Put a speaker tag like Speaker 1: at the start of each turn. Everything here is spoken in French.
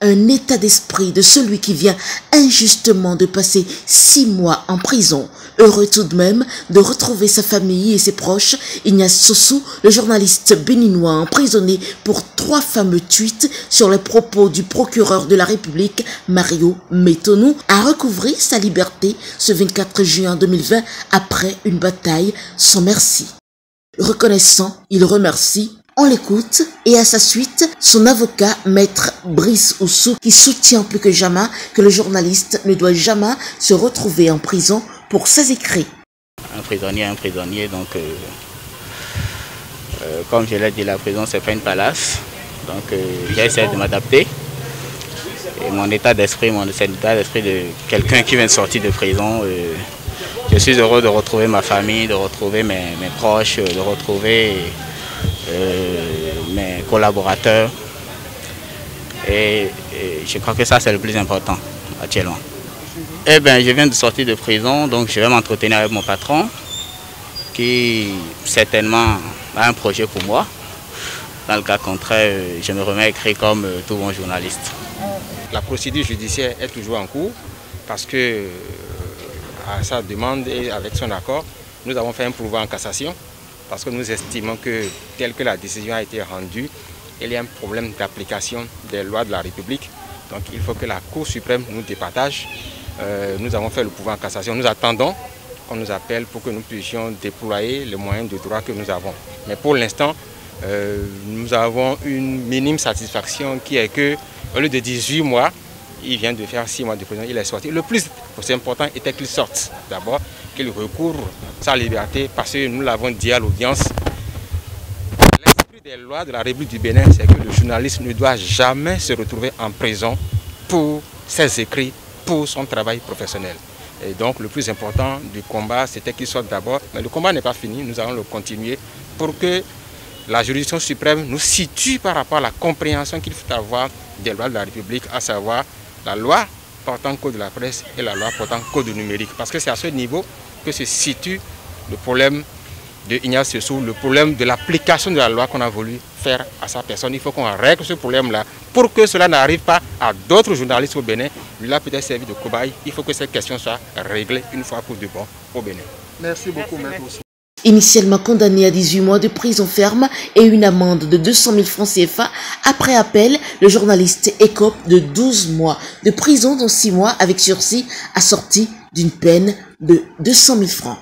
Speaker 1: un état d'esprit de celui qui vient injustement de passer six mois en prison. Heureux tout de même de retrouver sa famille et ses proches, Ignace Sossou, le journaliste béninois emprisonné pour trois fameux tweets sur les propos du procureur de la République, Mario Metonou, a recouvré sa liberté ce 24 juin 2020 après une bataille sans merci. Reconnaissant, il remercie on l'écoute et à sa suite, son avocat, maître Brice Oussou, qui soutient plus que jamais que le journaliste ne doit jamais se retrouver en prison pour ses écrits.
Speaker 2: Un prisonnier, un prisonnier, donc euh, euh, comme je l'ai dit, la prison c'est pas une palace. Donc euh, j'ai essayé de m'adapter. Et mon état d'esprit, mon état d'esprit de quelqu'un qui vient de sortir de prison, je suis heureux de retrouver ma famille, de retrouver mes, proches, de retrouver mes collaborateurs. Et, je crois que ça, c'est le plus important actuellement. Eh bien, je viens de sortir de prison, donc je vais m'entretenir avec mon patron, qui certainement a un projet pour moi. Dans le cas contraire, je me remets à écrire comme euh, tout bon journaliste.
Speaker 3: La procédure judiciaire est toujours en cours parce que, euh, à sa demande et avec son accord, nous avons fait un pouvoir en cassation parce que nous estimons que, tel que la décision a été rendue, il y a un problème d'application des lois de la République. Donc il faut que la Cour suprême nous départage. Euh, nous avons fait le pouvoir en cassation. Nous attendons qu'on nous appelle pour que nous puissions déployer les moyens de droit que nous avons. Mais pour l'instant, euh, nous avons une minime satisfaction qui est que, au lieu de 18 mois, il vient de faire 6 mois de prison, il est sorti. Le plus important était qu'il sorte d'abord, qu'il recouvre sa liberté, parce que nous l'avons dit à l'audience. L'esprit des lois de la République du Bénin, c'est que le journaliste ne doit jamais se retrouver en prison pour ses écrits, pour son travail professionnel. Et donc le plus important du combat, c'était qu'il sorte d'abord. Mais le combat n'est pas fini, nous allons le continuer pour que la juridiction suprême nous situe par rapport à la compréhension qu'il faut avoir des lois de la République, à savoir la loi portant code de la presse et la loi portant code numérique. Parce que c'est à ce niveau que se situe le problème de Ignace Sessou, le problème de l'application de la loi qu'on a voulu faire à sa personne. Il faut qu'on règle ce problème-là pour que cela n'arrive pas à d'autres journalistes au Bénin. Lui a peut-être servi de cobaye. Il faut que cette question soit réglée une fois pour de bon au Bénin.
Speaker 4: Merci beaucoup, Maître.
Speaker 1: Initialement condamné à 18 mois de prison ferme et une amende de 200 000 francs CFA, après appel, le journaliste écope de 12 mois de prison dont 6 mois avec sursis assorti d'une peine de 200 000 francs.